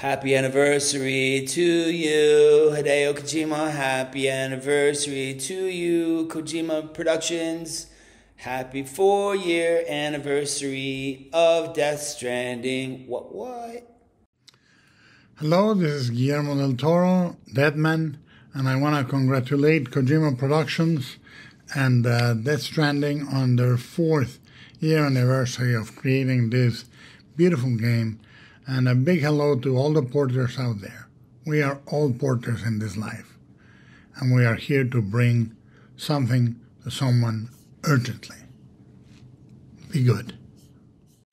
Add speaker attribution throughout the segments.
Speaker 1: Happy anniversary to you, Hideo Kojima. Happy anniversary to you, Kojima Productions. Happy four year anniversary of Death Stranding. What, what?
Speaker 2: Hello, this is Guillermo del Toro, Deadman, and I want to congratulate Kojima Productions and uh, Death Stranding on their fourth year anniversary of creating this beautiful game and a big hello to all the porters out there. We are all porters in this life, and we are here to bring something to someone urgently. Be good.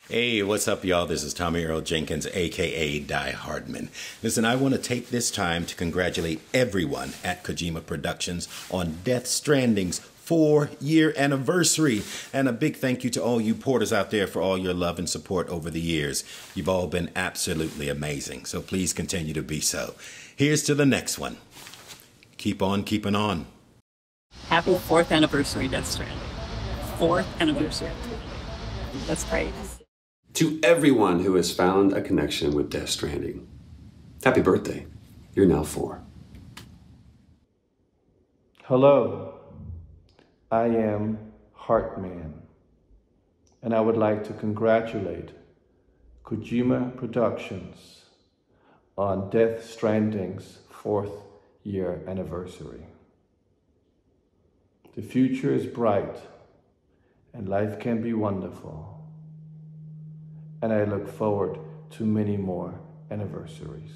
Speaker 3: Hey, what's up, y'all? This is Tommy Earl Jenkins, aka Die Hardman. Listen, I want to take this time to congratulate everyone at Kojima Productions on Death Stranding's four year anniversary. And a big thank you to all you porters out there for all your love and support over the years. You've all been absolutely amazing. So please continue to be so. Here's to the next one. Keep on keeping on.
Speaker 4: Happy fourth anniversary, Death Stranding. Fourth anniversary. That's great.
Speaker 5: To everyone who has found a connection with Death Stranding, happy birthday. You're now four.
Speaker 6: Hello, I am Heartman, and I would like to congratulate Kojima Productions on Death Stranding's fourth year anniversary. The future is bright and life can be wonderful, and I look forward to many more anniversaries.